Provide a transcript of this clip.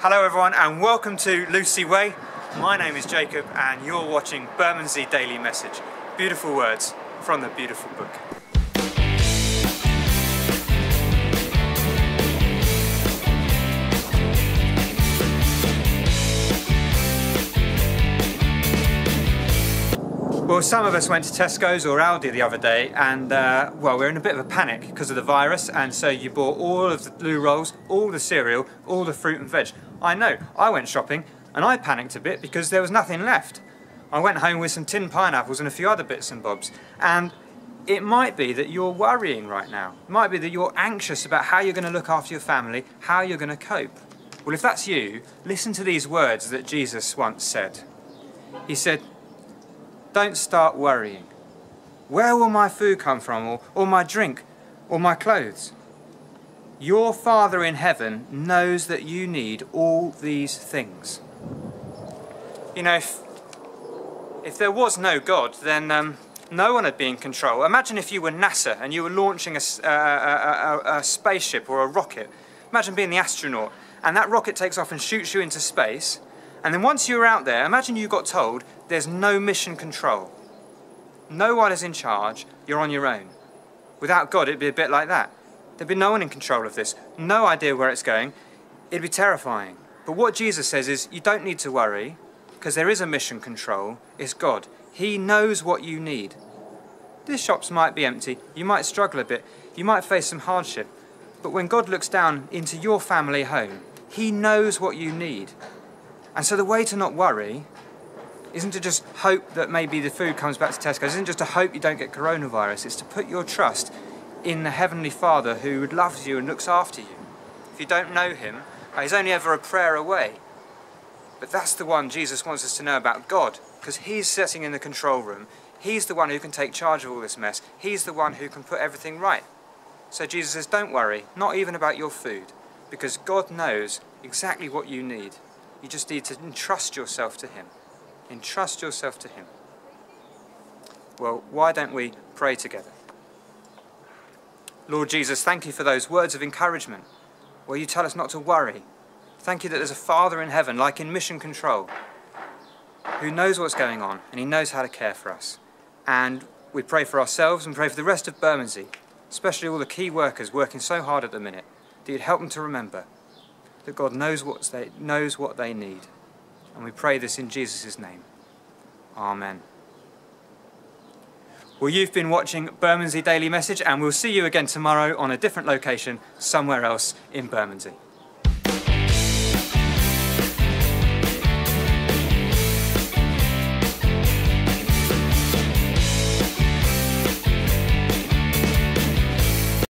Hello everyone and welcome to Lucey Way. My name is Jacob and you're watching Bermondsey Daily Message. Beautiful words from the beautiful book. Well, some of us went to Tesco's or Aldi the other day, and uh, well, we are in a bit of a panic because of the virus, and so you bought all of the blue rolls, all the cereal, all the fruit and veg. I know, I went shopping, and I panicked a bit because there was nothing left. I went home with some tin pineapples and a few other bits and bobs, and it might be that you're worrying right now. It might be that you're anxious about how you're going to look after your family, how you're going to cope. Well, if that's you, listen to these words that Jesus once said. He said, don't start worrying. Where will my food come from, or, or my drink, or my clothes? Your Father in heaven knows that you need all these things. You know, if, if there was no God, then um, no one would be in control. Imagine if you were NASA and you were launching a, a, a, uh, uh, uh, a spaceship or a rocket. Imagine being the astronaut, and that rocket takes off and shoots you into space, and then once you're out there, imagine you got told there's no mission control. No one is in charge, you're on your own. Without God, it'd be a bit like that. There'd be no one in control of this, no idea where it's going. It'd be terrifying. But what Jesus says is you don't need to worry, because there is a mission control, it's God. He knows what you need. These shops might be empty, you might struggle a bit, you might face some hardship, but when God looks down into your family home, He knows what you need. And so the way to not worry isn't to just hope that maybe the food comes back to Tesco, isn't just to hope you don't get coronavirus, it's to put your trust in the Heavenly Father who loves you and looks after you. If you don't know Him, uh, He's only ever a prayer away. But that's the one Jesus wants us to know about God, because He's sitting in the control room. He's the one who can take charge of all this mess. He's the one who can put everything right. So Jesus says, don't worry, not even about your food, because God knows exactly what you need. You just need to entrust yourself to Him. Entrust yourself to Him. Well, why don't we pray together? Lord Jesus, thank you for those words of encouragement where you tell us not to worry. Thank you that there's a Father in heaven, like in mission control, who knows what's going on and He knows how to care for us. And we pray for ourselves and pray for the rest of Bermondsey, especially all the key workers working so hard at the minute, that you'd help them to remember that God knows what they, knows what they need. And we pray this in Jesus' name. Amen. Well, you've been watching Bermondsey Daily Message, and we'll see you again tomorrow on a different location somewhere else in Bermondsey.